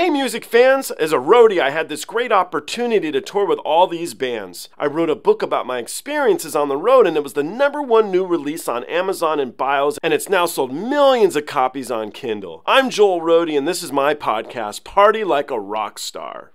Hey, music fans! As a roadie, I had this great opportunity to tour with all these bands. I wrote a book about my experiences on the road, and it was the number one new release on Amazon and Bios, and it's now sold millions of copies on Kindle. I'm Joel Roadie, and this is my podcast, Party Like a Rock Star.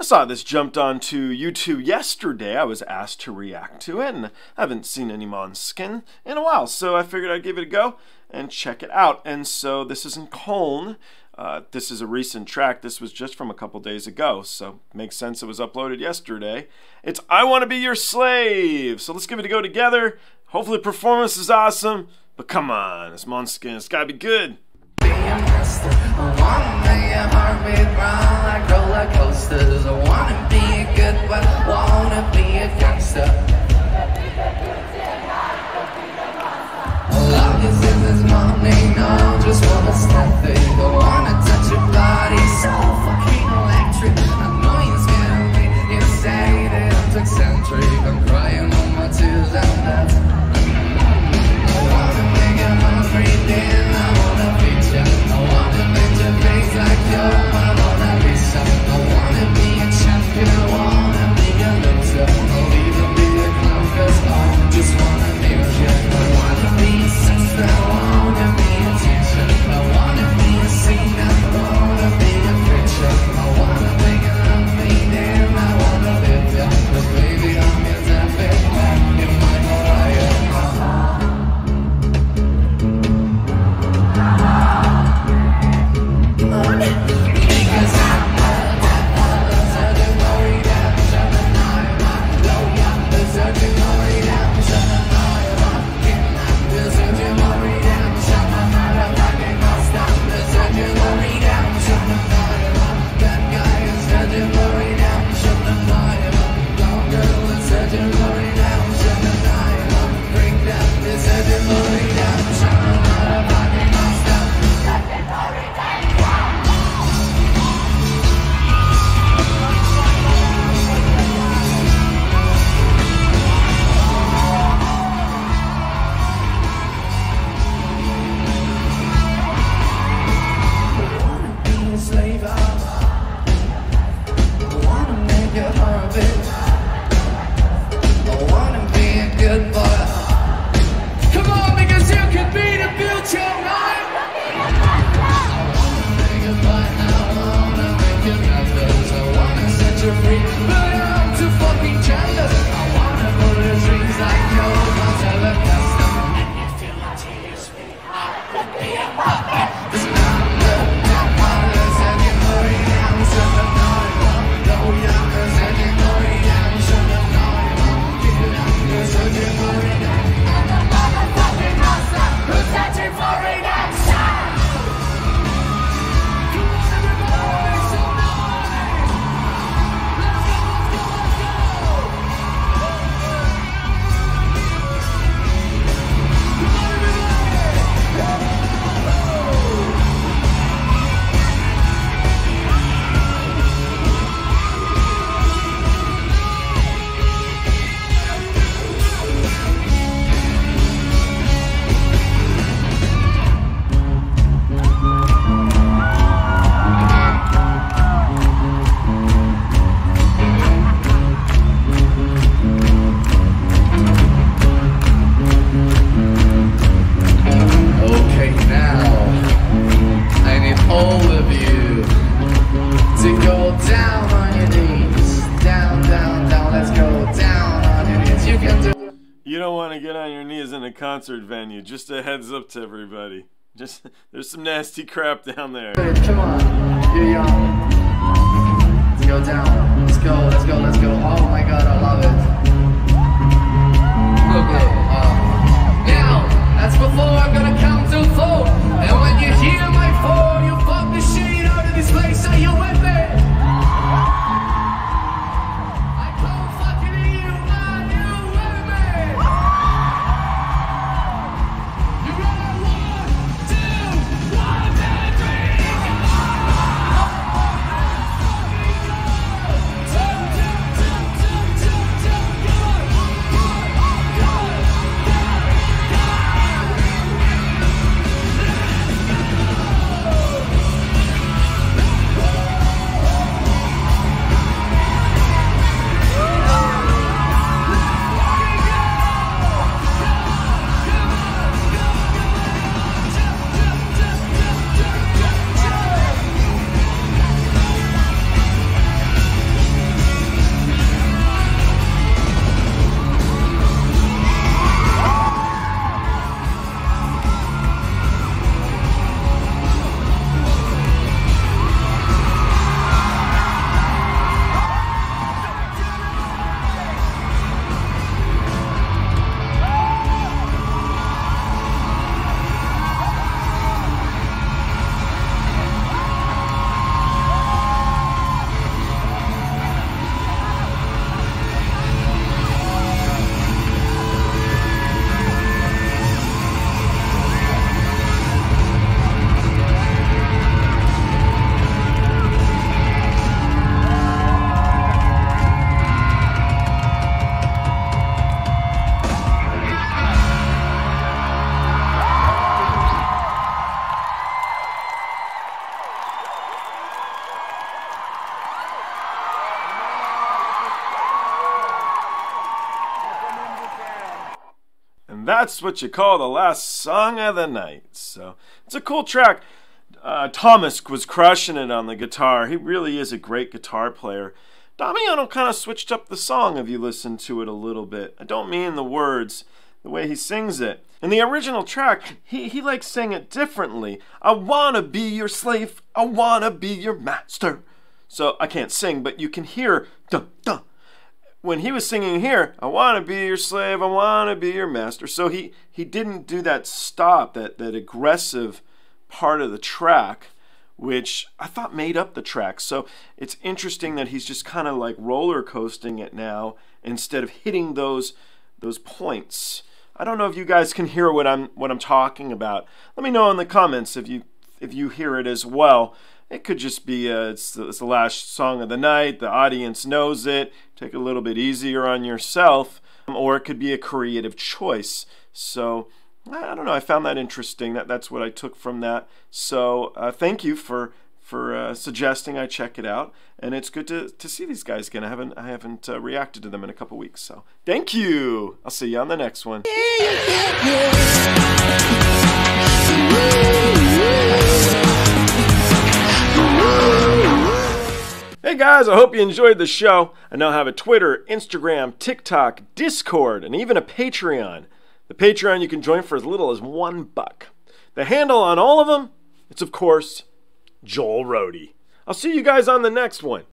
I saw this jumped onto YouTube yesterday. I was asked to react to it, and I haven't seen any Måneskin in a while, so I figured I'd give it a go and check it out. And so this is in Köln. Uh, this is a recent track. This was just from a couple days ago, so makes sense it was uploaded yesterday. It's I Want to Be Your Slave. So let's give it a go together. Hopefully, performance is awesome, but come on, it's Måneskin. It's got to be good. You a concert venue. Just a heads up to everybody. Just there's some nasty crap down there. Come on, you're young. Let's go down. Let's go. Let's go. Let's go. Oh my God, I love it. Okay. Uh, now that's before I'm gonna count to four, that's what you call the last song of the night. So it's a cool track. Uh, Thomas was crushing it on the guitar. He really is a great guitar player. Damiano kind of switched up the song if you listen to it a little bit. I don't mean the words, the way he sings it. In the original track, he, he like sang it differently. I wanna be your slave, I wanna be your master. So I can't sing, but you can hear dun dun. When he was singing here, I wanna be your slave, I wanna be your master. So he, he didn't do that stop, that, that aggressive part of the track, which I thought made up the track. So it's interesting that he's just kind of like roller coasting it now instead of hitting those those points. I don't know if you guys can hear what I'm what I'm talking about. Let me know in the comments if you if you hear it as well. It could just be uh, it's, the, it's the last song of the night. The audience knows it. Take a little bit easier on yourself, or it could be a creative choice. So I don't know. I found that interesting. That that's what I took from that. So uh, thank you for for uh, suggesting I check it out, and it's good to, to see these guys again. I haven't I haven't uh, reacted to them in a couple weeks, so thank you. I'll see you on the next one. Hey guys, I hope you enjoyed the show. I now have a Twitter, Instagram, TikTok, Discord, and even a Patreon. The Patreon you can join for as little as one buck. The handle on all of them, it's of course Joel Roadie. I'll see you guys on the next one.